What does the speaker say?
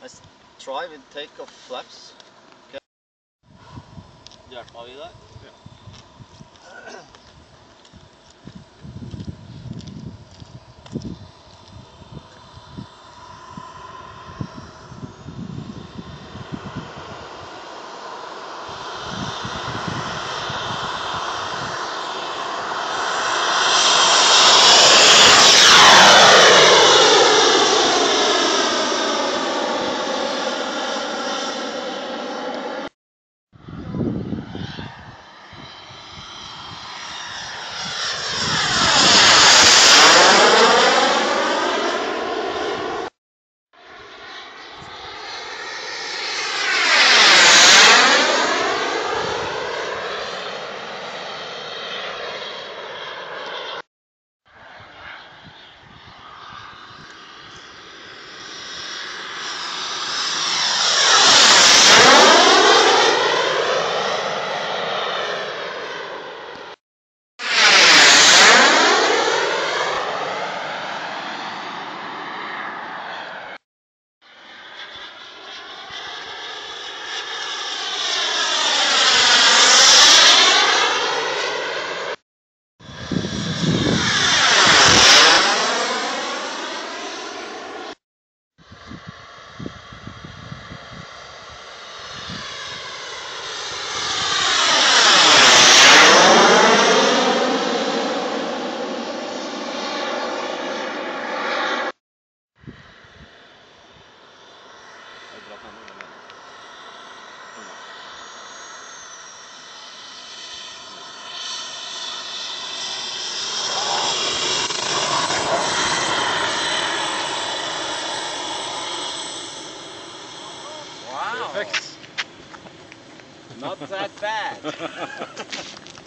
Let's try with take off flaps. Okay. Hjelper vi that? Yeah. Not that bad.